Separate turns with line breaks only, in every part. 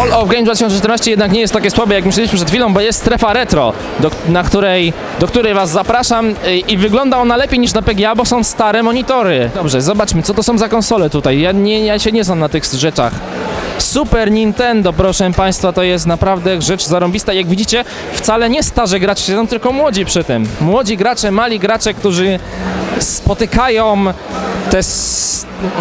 Hall of Games 2014 jednak nie jest takie słabe, jak myśleliśmy przed chwilą, bo jest strefa retro, do, na której, do której Was zapraszam y, i wygląda ona lepiej niż na PGA, bo są stare monitory. Dobrze, zobaczmy, co to są za konsole tutaj. Ja, nie, ja się nie znam na tych rzeczach. Super Nintendo, proszę Państwa, to jest naprawdę rzecz zarąbista. Jak widzicie, wcale nie starzy gracze siedzą, tylko młodzi przy tym. Młodzi gracze, mali gracze, którzy spotykają te,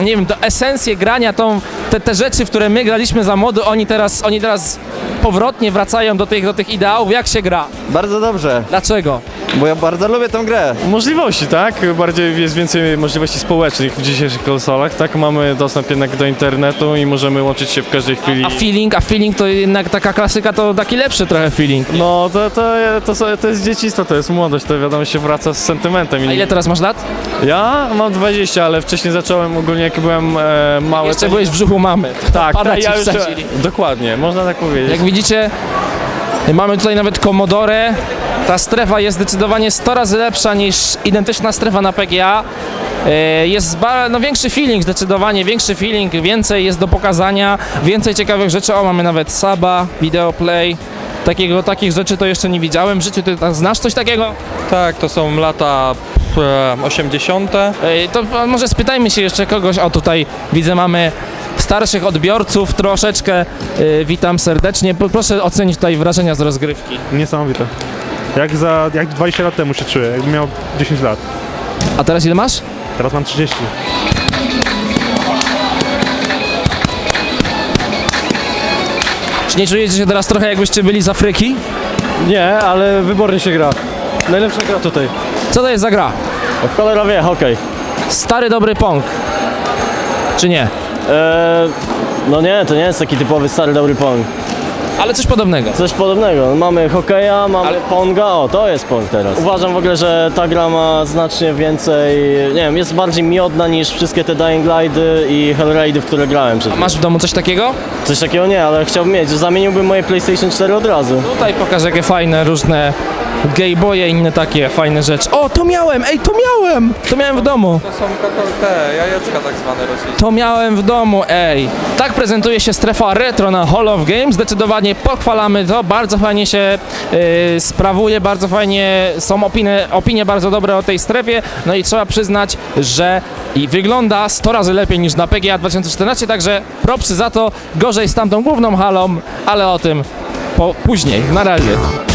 nie wiem, to esencję grania, tą, te, te rzeczy, w które my graliśmy za młodu, oni teraz, oni teraz powrotnie wracają do tych, do tych ideałów. Jak się gra?
Bardzo dobrze,
Dlaczego?
Bo ja bardzo lubię tę grę.
Możliwości, tak? Bardziej jest więcej możliwości społecznych w dzisiejszych konsolach, tak? Mamy dostęp jednak do internetu i możemy łączyć się w każdej chwili.
A feeling, a feeling to jednak taka klasyka to taki lepszy trochę feeling.
No to, to, to, to jest dzieciństwo, to jest młodość, to wiadomo się wraca z sentymentem.
A ile teraz masz lat?
Ja mam 20, ale wcześniej zacząłem ogólnie jak byłem e, mały.
Jeszcze
to-
byłeś w brzuchu mamy.
Tak,
Pada
tak,
ci
ja już, dokładnie, można tak powiedzieć.
Jak widzicie, mamy tutaj nawet Commodore. Ta strefa jest zdecydowanie 100 razy lepsza niż identyczna strefa na PGA. E, Jest no, większy feeling, zdecydowanie większy feeling, więcej jest do pokazania, więcej ciekawych rzeczy. O, mamy nawet Saba, Videoplay. Takiego, takich rzeczy to jeszcze nie widziałem w życiu. Ty znasz coś takiego?
Tak, to są lata e, 80.
E, To e, może spytajmy się jeszcze kogoś. O, tutaj widzę, mamy starszych odbiorców troszeczkę. Witam serdecznie. Proszę ocenić tutaj wrażenia z rozgrywki.
Niesamowite. Jak za jak 20 lat temu się czuję, jakbym miał 10 lat.
A teraz ile masz?
Teraz mam 30.
Czy nie czujecie się teraz trochę jakbyście byli z Afryki?
Nie, ale wybornie się gra. Najlepsza gra tutaj.
Co to jest za gra?
Cholera wie, hokej.
Stary dobry pong. Czy nie?
Eee, no nie, to nie jest taki typowy stary dobry pong.
Ale coś podobnego.
Coś podobnego. Mamy hokeja, mamy ponga, o to jest pong teraz. Uważam w ogóle, że ta gra ma znacznie więcej, nie wiem, jest bardziej miodna niż wszystkie te Dying Glidy i Hellraidy, w które grałem przed
Masz w domu coś takiego?
Coś takiego nie, ale chciałbym mieć. Zamieniłbym moje PlayStation 4 od razu.
Tutaj pokażę jakie fajne, różne Gameboye i inne takie fajne rzeczy. O, to miałem! Ej, to miałem! To miałem w domu.
To są te jajeczka tak zwane rosyjskie.
To miałem w domu, ej. Tak prezentuje się strefa retro na Hall of Games. Zdecydowanie pochwalamy to. Bardzo fajnie się y, sprawuje, bardzo fajnie są opinie, opinie bardzo dobre o tej strefie. No i trzeba przyznać, że i wygląda 100 razy lepiej niż na PGA 2014, także propsy za to. Gorzej z tamtą główną halą, ale o tym po, później. Na razie.